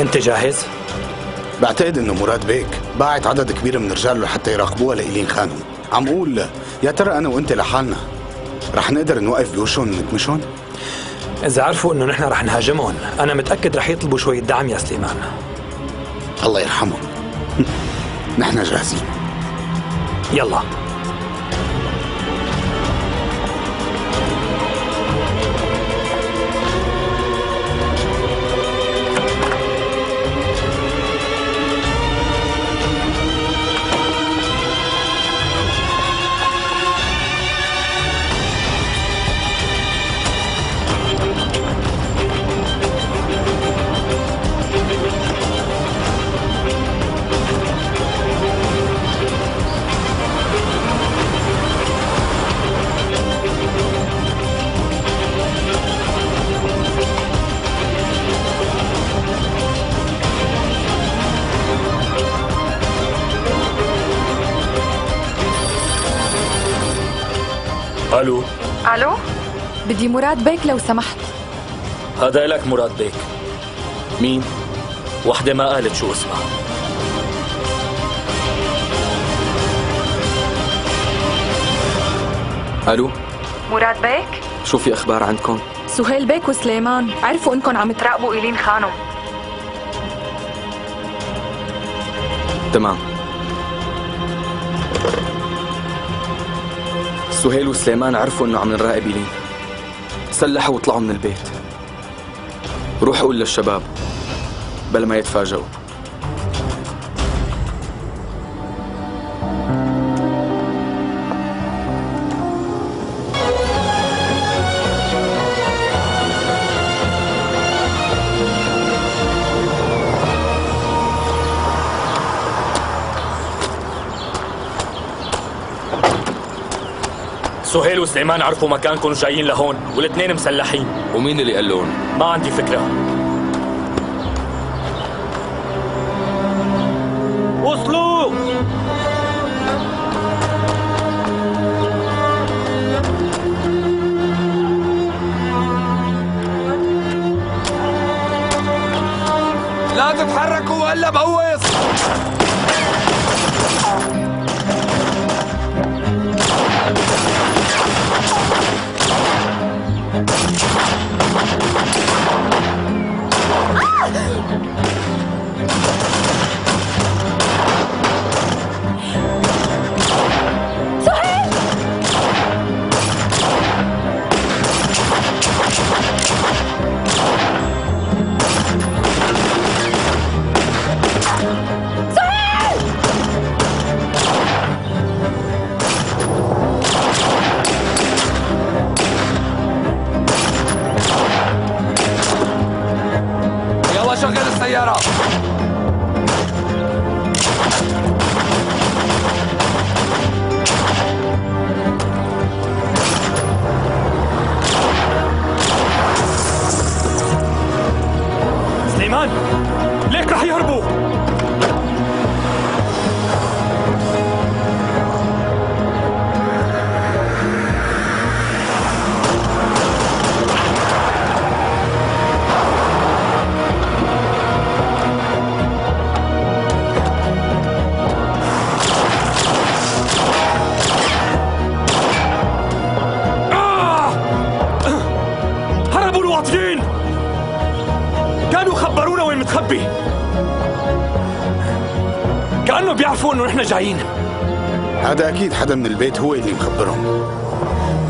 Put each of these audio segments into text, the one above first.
انت جاهز؟ بعتقد انه مراد بيك باعت عدد كبير من رجاله لحتى يراقبوها لإيلين خانم عم قول يا ترى أنا وأنت لحالنا رح نقدر نوقف بوشهم ونكمشهم؟ إذا عرفوا إنه نحن رح نهاجمهم، أنا متأكد رح يطلبوا شوية دعم يا سليمان. الله يرحمهم. نحن جاهزين. يلا. ألو. ألو؟ بدي مراد بيك لو سمحت. هذا لك مراد بيك. مين؟ وحدة ما قالت شو اسمها. ألو. مراد بيك؟ شو في أخبار عندكم؟ سهيل بيك وسليمان. عرفوا إنكم عم تراقبوا إيلين خانم تمام. سهيل وسليمان عرفوا إنه عم نراقب إيلين سلحوا وطلعوا من البيت. روح قول للشباب بلا ما يتفاجئوا. سهيل وسليمان عرفوا مكانكم جايين لهون والاثنين مسلحين ومين اللي قال لهم؟ ما عندي فكرة سليمان متخبي كأنه بيعرفوا إنه نحن جايين. هذا أكيد حدا من البيت هو اللي مخبرهم.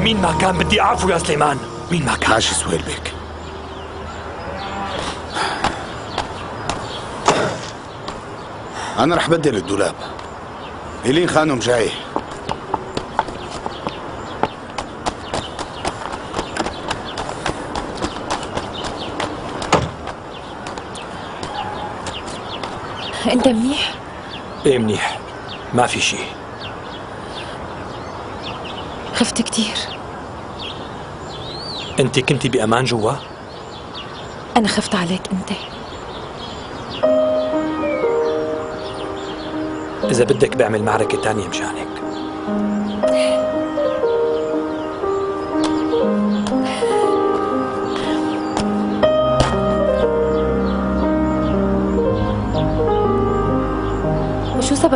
مين ما كان بدي أعرفه يا سليمان؟ مين ما كان؟ ماشي سهيل بيك. أنا رح بدل الدولاب. إيلين خانم جاي. أنت منيح؟ إيه منيح. ما في شيء. خفت كتير. أنت كنتي بأمان جوا؟ أنا خفت عليك أنت. إذا بدك بعمل معركة تانية مشانك.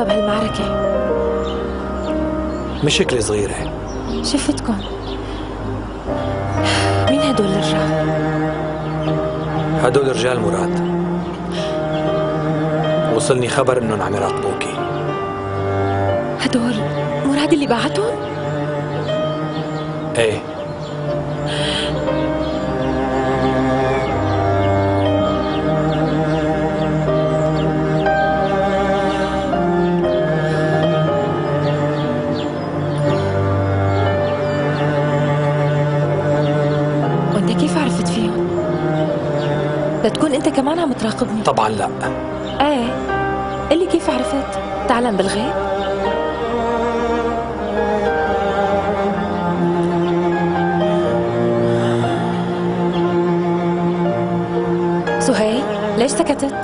سبب هالمعركة؟ مشكلة صغيرة شفتكم مين هدول الرجال؟ هدول رجال مراد وصلني خبر إنهم عم يراقبوكي هدول مراد اللي بعتهم؟ إيه لتكون أنت كمان عم تراقبني طبعا لا إيه قلي كيف عرفت؟ تعلم بالغيب؟ سهيل ليش سكتت؟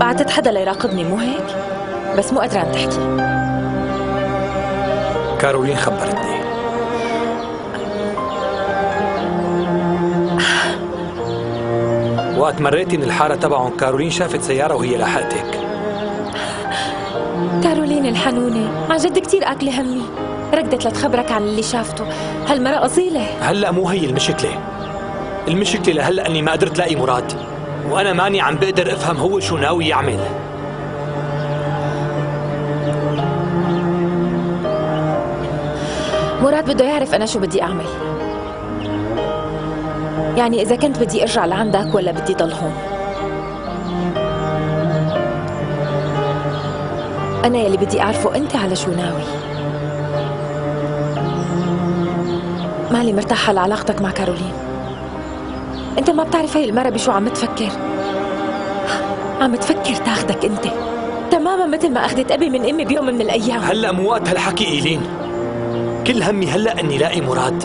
بعتت حدا ليراقبني مو هيك؟ بس مو قادرة عم تحكي كارولين خبرتني وقت مريتي من الحارة تبعهم. كارولين شافت سيارة وهي لاحقتك. كارولين الحنونة عن جد كتير أكلة همي ركضت لتخبرك عن اللي شافته. هالمرة أصيلة. هلأ مو هي المشكلة. المشكلة لهلأ إني ما قدرت لاقي مراد. وأنا ماني عم بقدر أفهم هو شو ناوي يعمل. مراد بده يعرف أنا شو بدي أعمل. يعني إذا كنت بدي أرجع لعندك ولا بدي ضل هون؟ أنا يلي بدي أعرفه أنت على شو ناوي. مالي مرتاحة لعلاقتك مع كارولين. أنت ما بتعرف هاي المرة بشو عم تفكر. عم تفكر تاخدك أنت. تماما مثل ما أخذت أبي من أمي بيوم من الأيام. هلأ مو وقت هالحكي إيلين. كل همي هلأ إني لاقي مراد.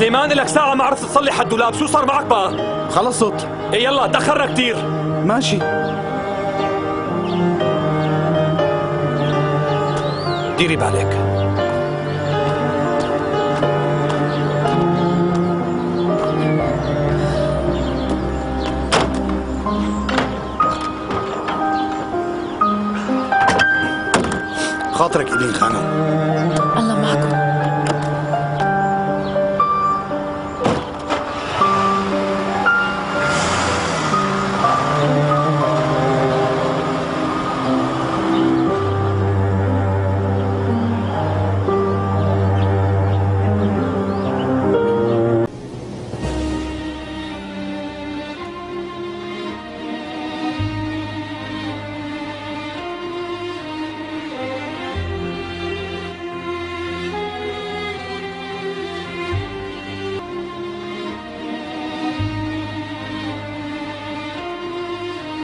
سليمان لك ساعة ما عرفت تصلح الدولاب شو صار معك بقى؟ خلصت إيه يلا تأخرنا كتير. ماشي. ديري بالك خاطرك إيدين خانم.